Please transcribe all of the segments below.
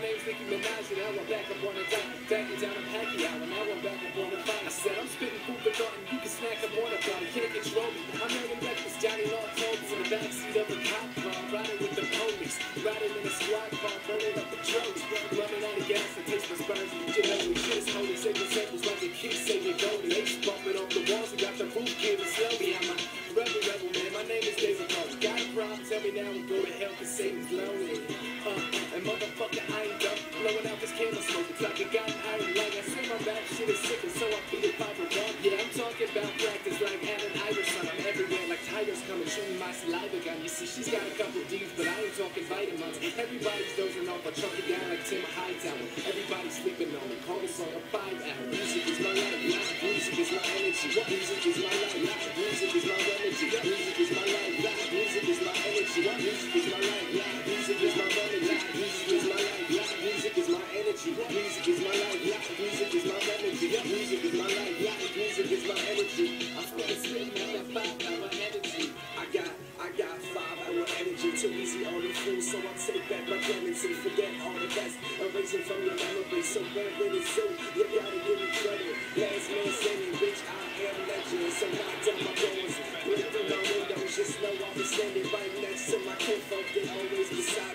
my name's Nicki Minaj and now I'm back up on a dime. Backing down a happy hour, now I'm back up on a bike. I said I'm spitting food for thought and you can snack up on a bike. Can't control me. I'm earning breakfast, Johnny Law told in the backseat of a cop car. Riding with the police, riding in a squad car, burning up the drugs. Running out of gas, I taste my spurs. You know we kiss, holy saving seconds like a kid saving goldie. Ace bumping off the walls, we got the roof giving slowly. I'm a rebel, rebel man. My name is David Carter. Got a problem? Tell me now and go to hell, cause Satan's lonely. It's like a got iron like I say my back shit is sick, and so I beat it the dog. Yeah, I'm talking about practice like Allen Iverson. I'm everywhere like tigers coming, shooting my saliva gun. You see, she's got a couple D's, but I ain't talking vitamins. Everybody's dozing off, I chuck it down like Tim Hightower. Everybody's sleeping on me. Call this song a five hour. Music is my life. Music is my energy. Music Music is my life. Music is my remedy. Music is my life. Music is my energy. I'm fucking spitting at that five hour energy. I got, I got five hour energy. Too easy on the fool, so I take back my clemency. Forget all the best, erasing from your memory. So burn with it, so you gotta give me credit. Last man standing, bitch, I am legend. So knock down my doors, break through my windows. Just know I'll be standing right next to my kinfolk. They always beside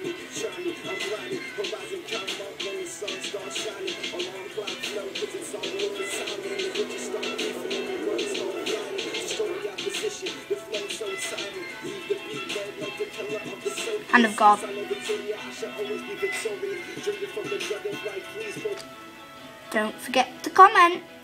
and right, please, Don't forget to comment.